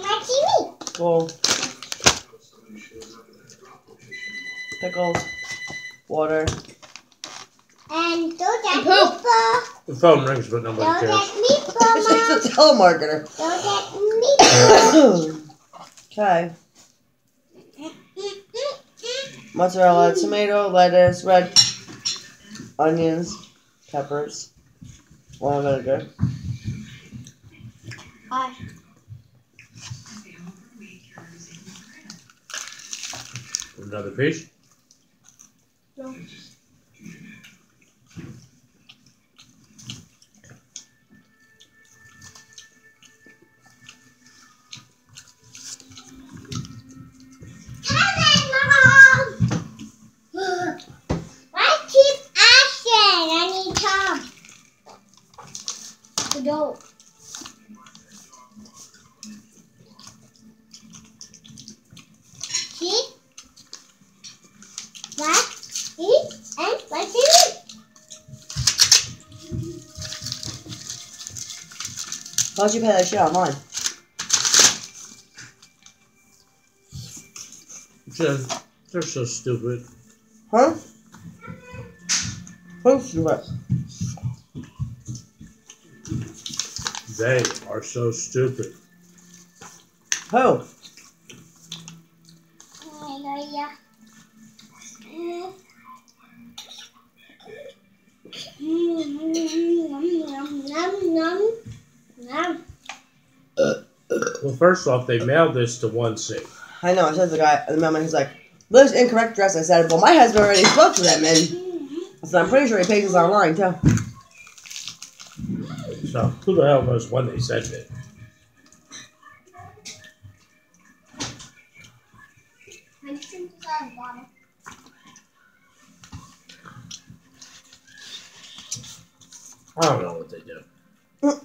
My TV. Well, pickles, water. And don't get And poop. meatball. The phone rings, but nobody Don't cares. get meatball, Mom. it's a telemarketer. Don't get meatball. okay. Mozzarella, tomato, lettuce, red onions, peppers, oil vinegar. Hi. Another piece. No. Come on, Mom. Why keep asking? I need Tom. We don't. See? What? Eat and what do you eat? How'd you pay that shit online? Just, they're so stupid. Huh? Who's what? They are so stupid. Who? Well, first off, they mailed this to one safe. I know, I said to the guy, the mailman, he's like, this incorrect address. I said, well, my husband already spoke to them, and so I'm pretty sure he pays us online, too. So who the hell knows when they sent it? I don't know what they do. Mm.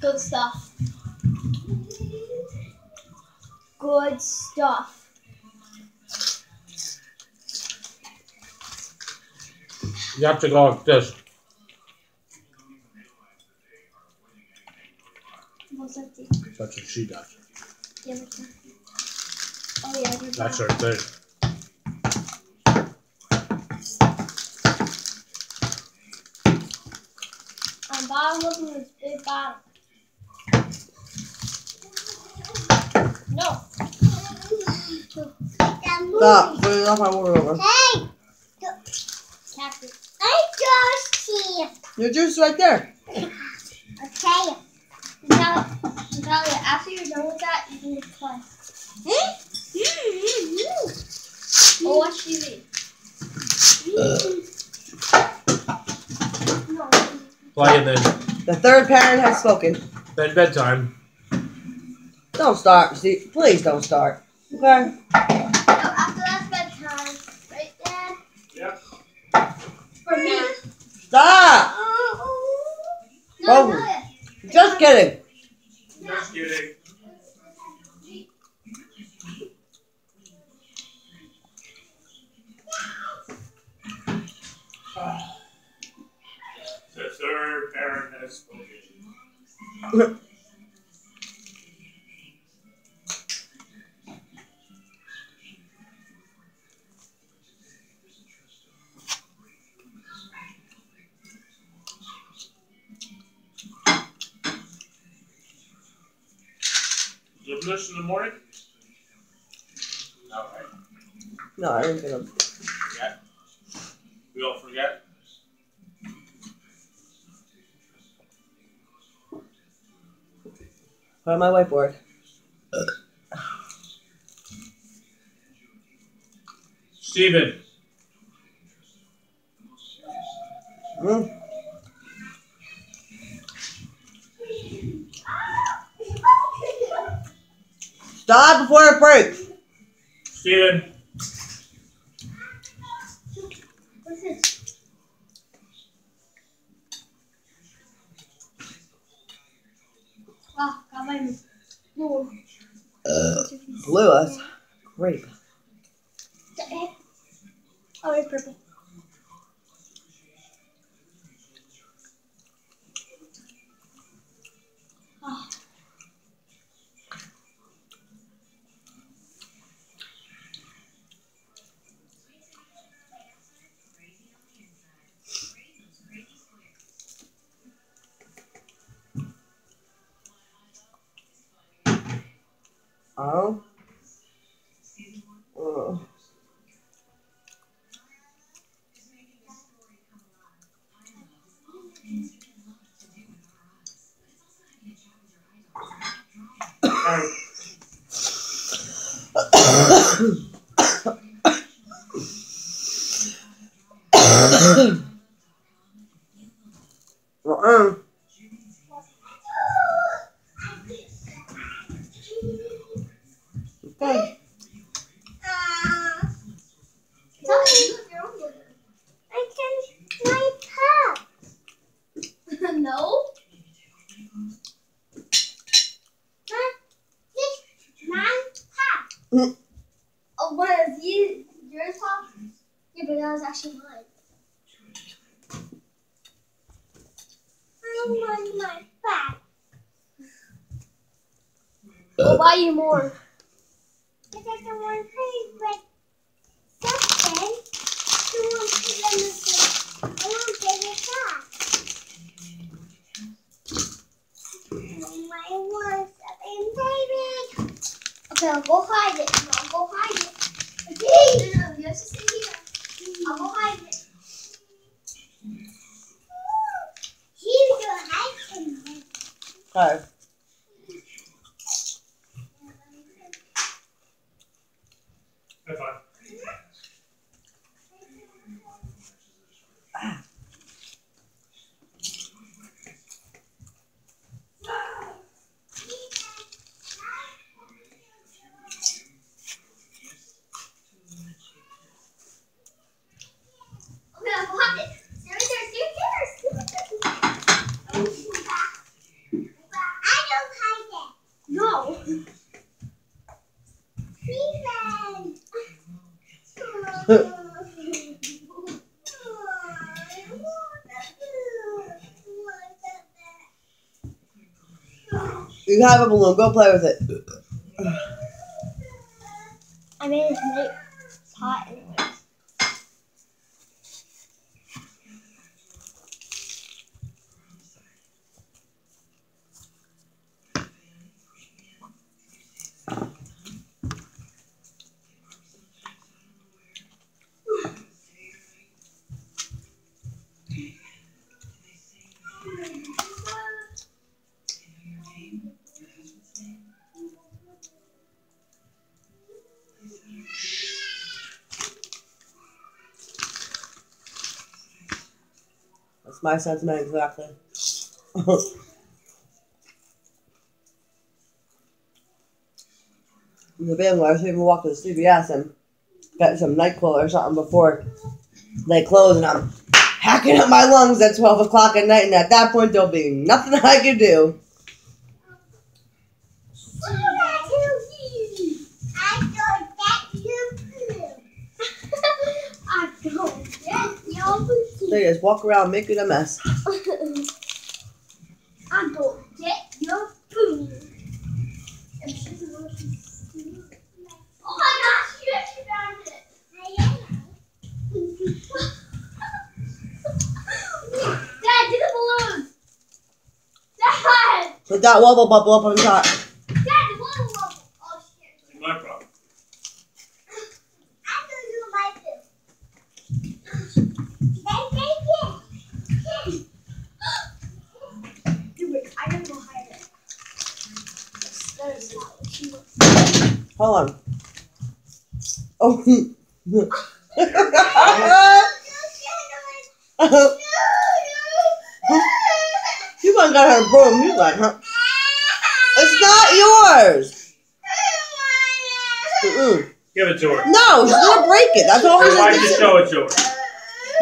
Good stuff. Good stuff. You have to go like this. What's that thing? That's what she does. Yeah. Oh yeah, That's that. her thing. Bottom look at this big bottom. Stop, put it off my water over. Hey. I just see. Your juice is right there. Okay. Natalia, Natalia, after you're done with that, you can just play. Or watch TV. No. Play and then The third parent has spoken. then bedtime. Don't start. See, please don't start. Okay. No, after that's bedtime. Right, Dad? Yep. For me. Stop. No, Oh. Natalia. Just kidding. Just kidding. The third parent has spoken. This in the morning? All right. No, I didn't think of. Forget. We all forget. On my whiteboard? Ugh. Steven. Mm. Stop before it breaks. Steven. What's this? Ah, got my blue. Blue us. Grape. Oh, wait, purple. Oh. Oh. Uh-uh. Okay. Tell me, look, your own blue. I can my cup. no? This my cup. Oh, was you yours top? Yeah, but that was actually mine. I want my cup. I'll buy you more. But I don't want to but something. You want to let me say, I want to give it back. I want something, baby. Okay, I'll go hide it. I'll go hide it. Okay. No, no, you have to stay here. I'll go hide it. Here's your item. Okay. High five. Okay, I'll go hide it. Stay right there. Stay right there. I don't hide it. No. Steven. You have a balloon. Go play with it. My sentiment exactly. the band I was even walk to the CVS and get some NyQuil or something before they close, and I'm hacking up my lungs at 12 o'clock at night, and at that point, there'll be nothing I can do. I don't get your They just walk around making a mess. I don't get your food. Oh my gosh, you actually found it. Dad, do the balloons. Dad, Put that wobble bubble up on top. Dad, the balloon wobble. Oh shit. My problem. Do it. I gotta go hide it. Hold on. Oh. you and got her broom. You like, huh? It's not yours. Mm-mm. Give it to her. No, she's gonna break it. That's always. Why'd you show it to her?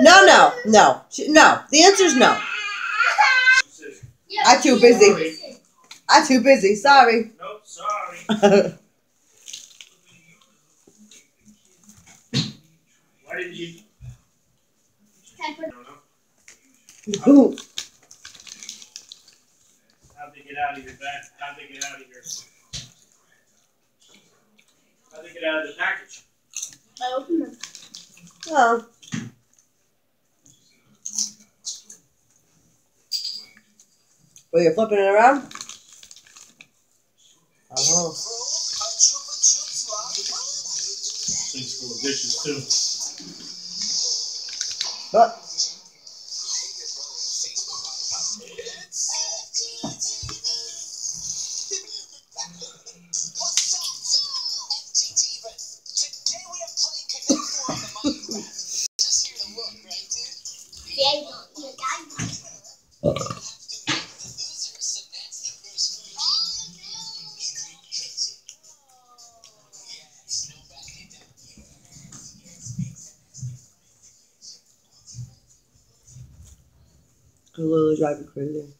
No, no, no, no. The answer's no. I'm too busy. I'm too busy. Sorry. Nope, sorry. Why didn't you? I. How'd they get out of your back? How'd they get out of your? How'd they get out of the package? I opened them. oh. Well, you're flipping it around. Oh. Thing's full of dishes too. But Yeah, Live Crazy.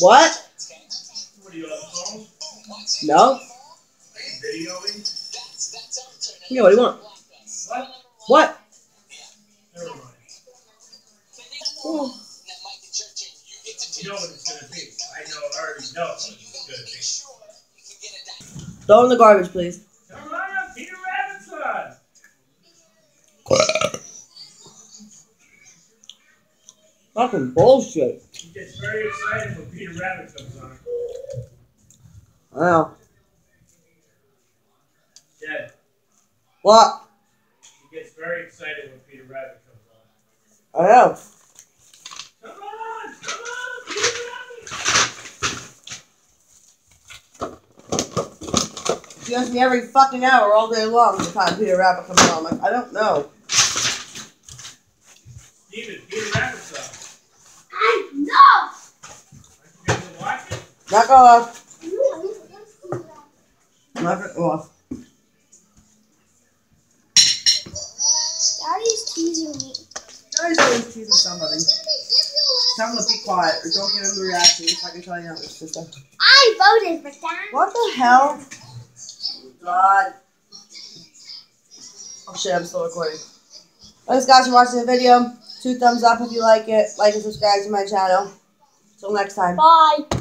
What? What are you on the phone? No? Yeah, what do you want? What? Oh. You know what it's gonna be. I know. I already know what it's gonna. Throw in the garbage, please. Come on, Peter Rabbit's. Fucking bullshit. Gets very excited when Peter Rabbit comes on. I know. Yeah, What? he gets very excited when Peter Rabbit comes on. I know. Come on, come on, Peter Rabbit. She asks me every fucking hour all day long the time Peter Rabbit comes on. Like, I don't know. Steven, Peter Rabbit's on. I know. Aren't you gonna watch it? Knock off. Knock it off. Daddy's teasing me. Daddy's always teasing somebody. Tell him to be quiet or don't give him the reaction so I can tell you how it's just a- I voted for that. What the hell? God. Oh shit, I'm still recording. Thanks guys for watching the video. Two thumbs up if you like it. Like and subscribe to my channel. Till next time. Bye.